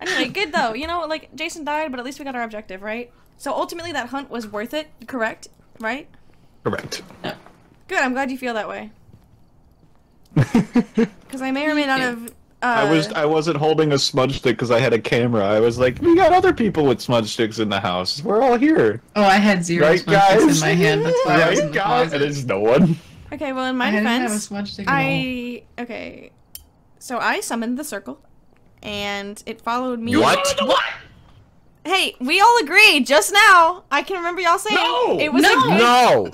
Anyway, good though. You know, like Jason died, but at least we got our objective, right? So ultimately, that hunt was worth it. Correct? Right? Correct. Good. I'm glad you feel that way. Because I may or may not have. Uh, I was I wasn't holding a smudge stick because I had a camera. I was like, we got other people with smudge sticks in the house. We're all here, Oh, I had zero right, smudge sticks guys? in my hand. That's why I was in right, the guys? closet. And it's no one. Okay, well, in I my didn't have a defense, smudge stick at all. I okay. So I summoned the circle, and it followed me. What? what? Hey, we all agreed just now. I can remember y'all saying No! it was No! a good. No!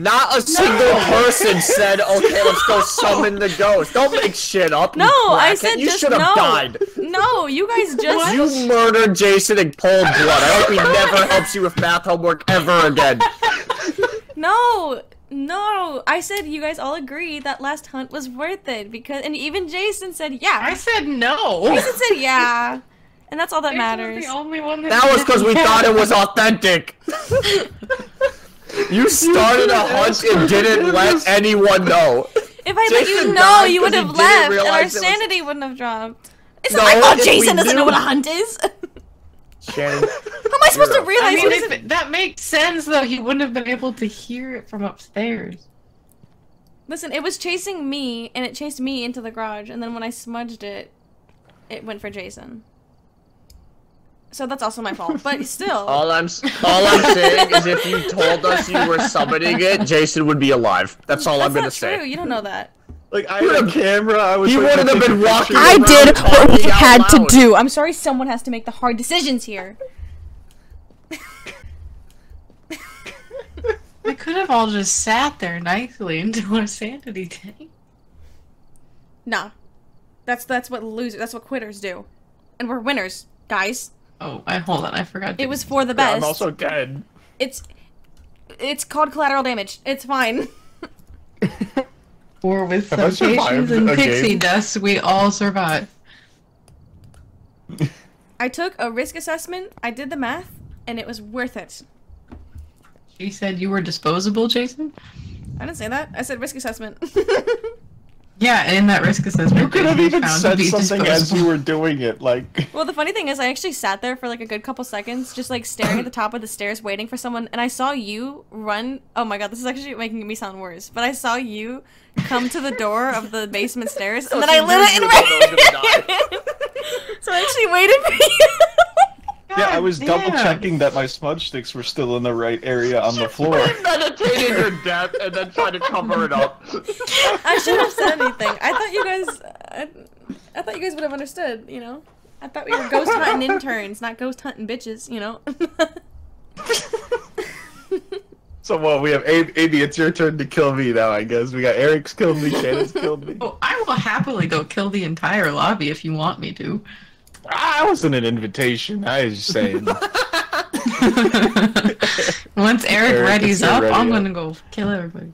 Not a single person said, okay, let's go summon the ghost. Don't make shit up. you No, I crackhead. said you should have no. died. No, you guys just. You murdered Jason in cold blood. I hope he never helps you with math homework ever again. No, no. I said you guys all agree that last hunt was worth it because, and even Jason said yeah. I said no. Jason said yeah, and that's all that Jason was matters. the only one that. That was because we thought it was authentic. You started a hunt and didn't let anyone know. If I let you know, you would 'cause he have left, and our realize it was- sanity wouldn't have dropped. It's No, not my fault Jason doesn't know what a hunt is. How am I supposed to realize I mean, if it- that makes sense though. He wouldn't have been able to hear it from upstairs. Listen, it was chasing me, and it chased me into the garage, and then when I smudged it, it went for Jason. So that's also my fault, but still. all I'm all I'm saying is if you told us you were summoning it, Jason would be alive. That's all I'm gonna not say. true. You don't know that. Like I had a camera. I was. He like, wouldn't have been walking pictures. I did what talking we had to do. I'm sorry someone has to make the hard decisions here. We could have all just sat there nicely until our sanity tank. Nah. That's that's what losers that's what quitters do. And we're winners, guys. Oh, I hold on. I forgot. It was for the Yeah, best. I'm also dead. It's it's called collateral damage. It's fine. For with Have I some patience and pixie game? dust, we all survive. I took a risk assessment, I did the math, and it was worth it. She said you were disposable, Jason. I didn't say that. I said risk assessment. Yeah, and in that risk assessment, You could have even said something as you were doing it. Like well, the funny thing is, I actually sat there for like a good couple seconds, just like staring at the top of the stairs, waiting for someone, and I saw you run. Oh my god, this is actually making me sound worse. But I saw you come to the door of the basement stairs, oh, and then I she lit it you and were gonna ran. so I actually waited for you. Yeah, I was double checking that my smudge sticks were still in the right area on the floor. Meditating your death and then trying to cover it up. I shouldn't have said anything. I thought you guys. I, I thought you guys would have understood. You know, I thought we were ghost hunting interns, not ghost hunting bitches. You know. So well, We have A- AB. It's your turn to kill me now. I guess we got Eric's killed me. Shannon's killed me. Oh, I will happily go kill the entire lobby if you want me to. Ah, I wasn't an invitation. I was just saying. Once Eric Eric, readies up, ready I'm up. gonna go kill everybody.